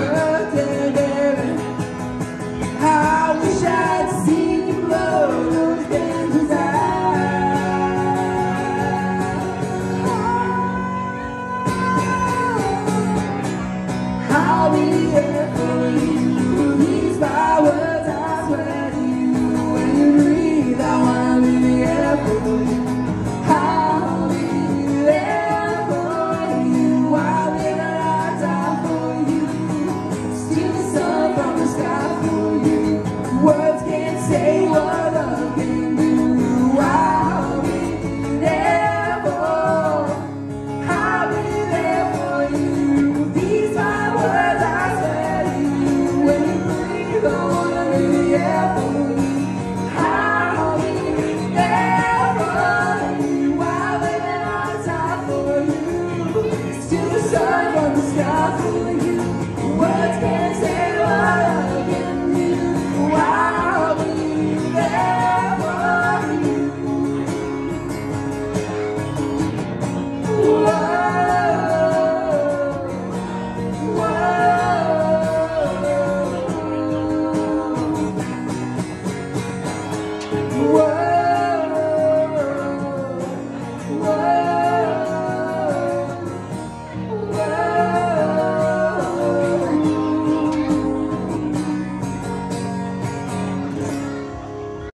birthday, baby. I wish I'd seen those here stop you.